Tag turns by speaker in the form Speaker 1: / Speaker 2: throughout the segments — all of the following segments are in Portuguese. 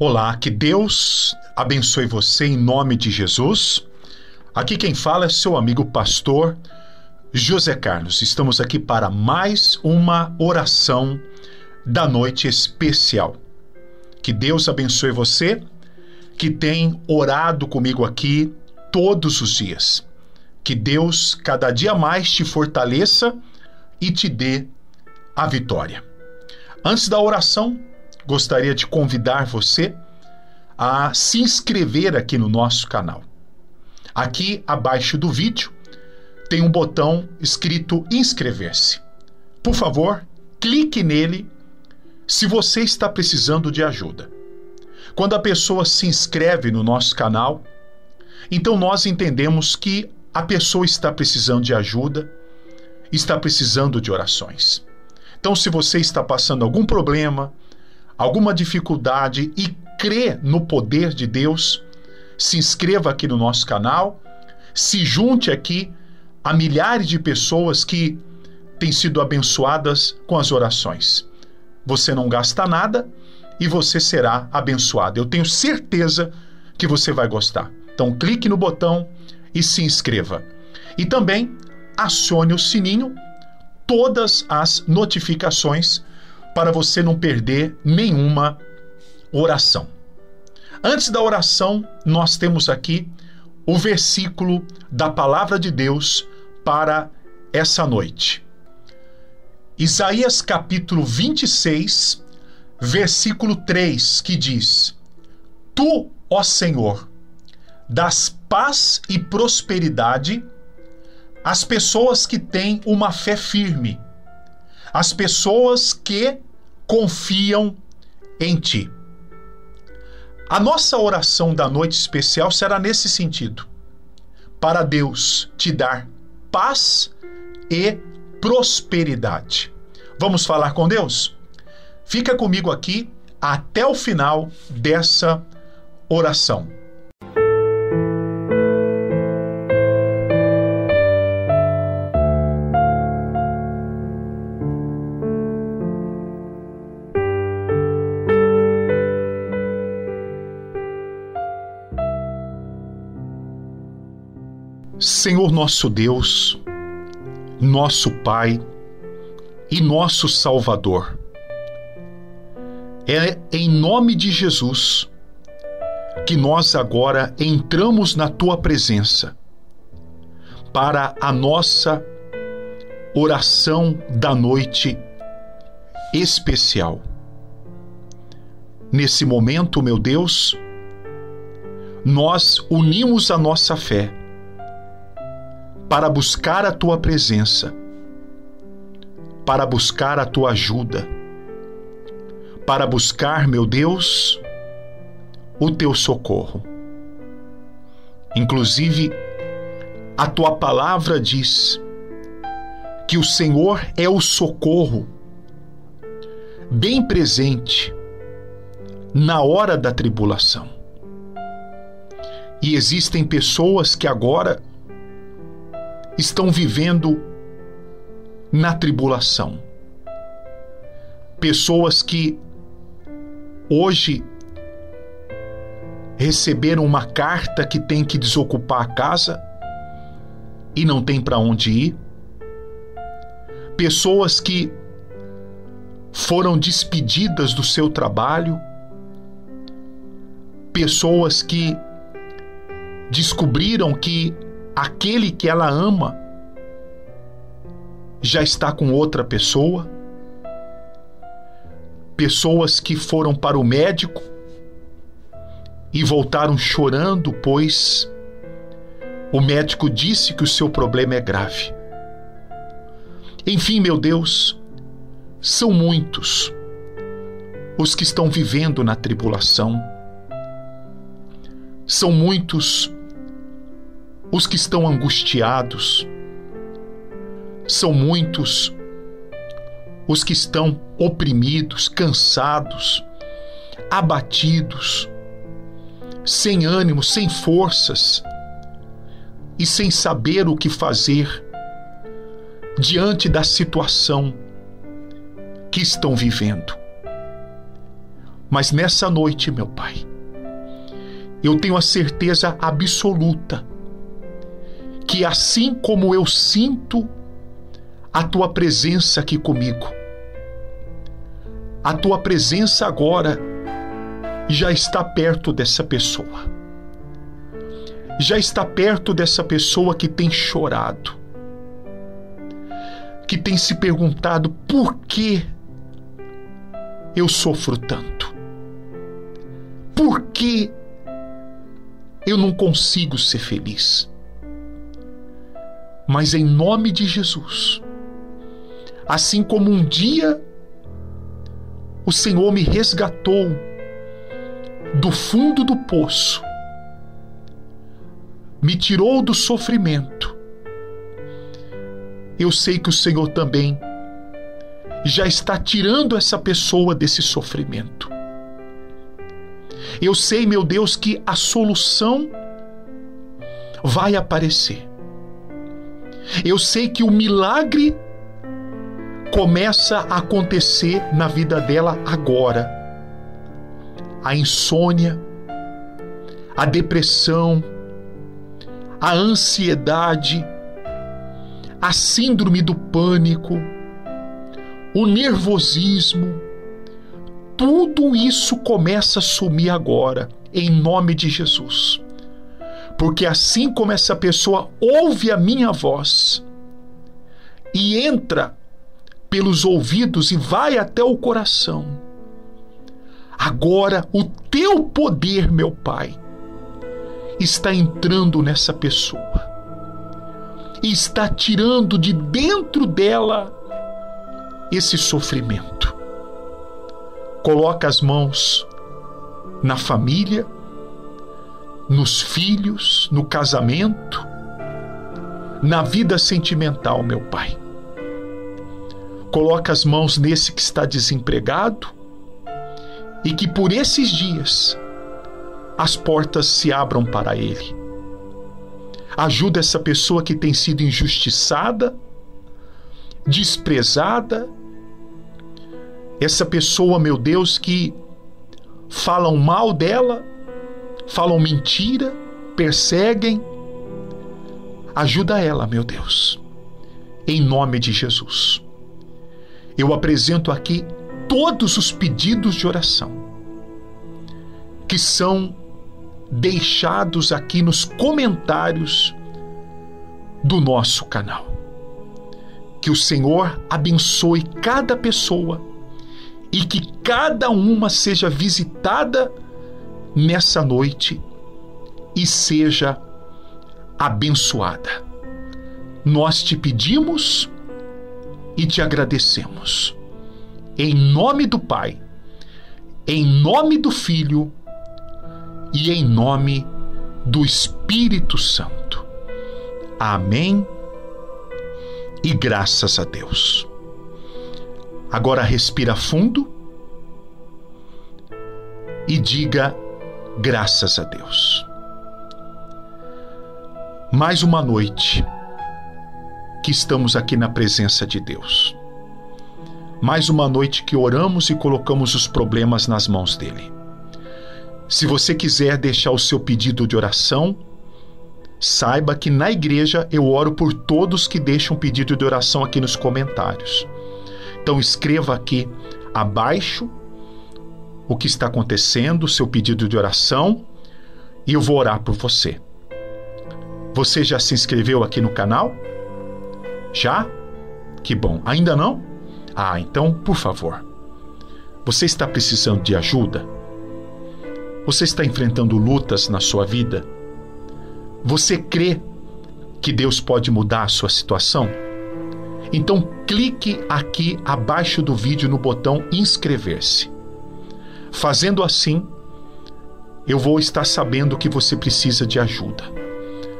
Speaker 1: Olá, que Deus abençoe você em nome de Jesus. Aqui quem fala é seu amigo pastor José Carlos. Estamos aqui para mais uma oração da noite especial. Que Deus abençoe você que tem orado comigo aqui todos os dias. Que Deus cada dia mais te fortaleça e te dê a vitória. Antes da oração, gostaria de convidar você a se inscrever aqui no nosso canal. Aqui abaixo do vídeo tem um botão escrito inscrever-se. Por favor, clique nele se você está precisando de ajuda. Quando a pessoa se inscreve no nosso canal, então nós entendemos que a pessoa está precisando de ajuda, está precisando de orações. Então, se você está passando algum problema, alguma dificuldade e crê no poder de Deus, se inscreva aqui no nosso canal, se junte aqui a milhares de pessoas que têm sido abençoadas com as orações. Você não gasta nada e você será abençoado. Eu tenho certeza que você vai gostar. Então clique no botão e se inscreva. E também acione o sininho, todas as notificações para você não perder nenhuma oração. Antes da oração, nós temos aqui o versículo da palavra de Deus para essa noite. Isaías capítulo 26, versículo 3, que diz: Tu, ó Senhor, das paz e prosperidade às pessoas que têm uma fé firme, às pessoas que confiam em ti. A nossa oração da noite especial será nesse sentido: para Deus te dar paz e prosperidade. Vamos falar com Deus? Fica comigo aqui até o final dessa oração. Nosso Deus, nosso Pai e nosso Salvador, é em nome de Jesus que nós agora entramos na tua presença para a nossa oração da noite especial. Nesse momento, meu Deus, nós unimos a nossa fé para buscar a tua presença, para buscar a tua ajuda, para buscar, meu Deus, o teu socorro. Inclusive, a tua palavra diz que o Senhor é o socorro bem presente na hora da tribulação. E existem pessoas que agora estão vivendo na tribulação. Pessoas que hoje receberam uma carta que tem que desocupar a casa e não tem para onde ir. Pessoas que foram despedidas do seu trabalho. Pessoas que descobriram que aquele que ela ama já está com outra pessoa. Pessoas que foram para o médico e voltaram chorando, pois o médico disse que o seu problema é grave. Enfim, meu Deus, são muitos os que estão vivendo na tribulação. São muitos os que estão angustiados. São muitos os que estão oprimidos, cansados, abatidos, sem ânimo, sem forças e sem saber o que fazer diante da situação que estão vivendo. Mas nessa noite, meu Pai, eu tenho a certeza absoluta que assim como eu sinto a tua presença aqui comigo, a tua presença agora já está perto dessa pessoa. Já está perto dessa pessoa que tem chorado, que tem se perguntado por que eu sofro tanto? Por que eu não consigo ser feliz? Mas em nome de Jesus, assim como um dia o Senhor me resgatou do fundo do poço, me tirou do sofrimento. Eu sei que o Senhor também já está tirando essa pessoa desse sofrimento. Eu sei, meu Deus, que a solução vai aparecer. Eu sei que o milagre começa a acontecer na vida dela agora. A insônia, a depressão, a ansiedade, a síndrome do pânico, o nervosismo, tudo isso começa a sumir agora, em nome de Jesus. Porque assim como essa pessoa ouve a minha voz e entra pelos ouvidos e vai até o coração. Agora o teu poder, meu Pai, está entrando nessa pessoa e está tirando de dentro dela esse sofrimento. Coloca as mãos na família, nos filhos, no casamento, na vida sentimental, meu Pai coloca as mãos nesse que está desempregado e que por esses dias as portas se abram para ele. Ajuda essa pessoa que tem sido injustiçada, desprezada, essa pessoa, meu Deus, que falam mal dela, falam mentira, perseguem. Ajuda ela, meu Deus, em nome de Jesus eu apresento aqui todos os pedidos de oração que são deixados aqui nos comentários do nosso canal. Que o Senhor abençoe cada pessoa e que cada uma seja visitada nessa noite e seja abençoada. Nós te pedimos e te agradecemos. Em nome do Pai, em nome do Filho e em nome do Espírito Santo. Amém e graças a Deus. Agora respira fundo e diga graças a Deus. Mais uma noite que estamos aqui na presença de Deus. Mais uma noite que oramos e colocamos os problemas nas mãos dele. Se você quiser deixar o seu pedido de oração, saiba que na igreja eu oro por todos que deixam pedido de oração aqui nos comentários. Então escreva aqui abaixo o que está acontecendo, seu pedido de oração, e eu vou orar por você. Você já se inscreveu aqui no canal? Já? Que bom. Ainda não? Ah, então, por favor. Você está precisando de ajuda? Você está enfrentando lutas na sua vida? Você crê que Deus pode mudar a sua situação? Então clique aqui abaixo do vídeo no botão inscrever-se. Fazendo assim, eu vou estar sabendo que você precisa de ajuda.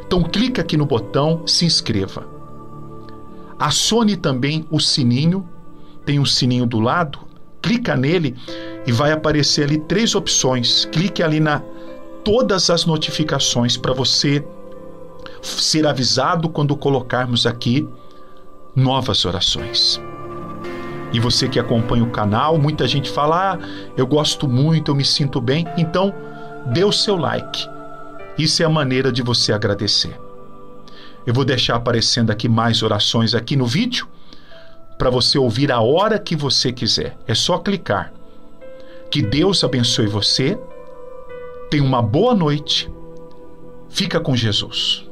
Speaker 1: Então clique aqui no botão se inscreva. Acione também o sininho, tem um sininho do lado, clica nele e vai aparecer ali três opções. Clique ali na todas as notificações para você ser avisado quando colocarmos aqui novas orações. E você que acompanha o canal, muita gente fala: ah, eu gosto muito, eu me sinto bem. Então, dê o seu like. Isso é a maneira de você agradecer. Eu vou deixar aparecendo aqui mais orações aqui no vídeo para você ouvir a hora que você quiser. É só clicar. Que Deus abençoe você. Tenha uma boa noite. Fica com Jesus.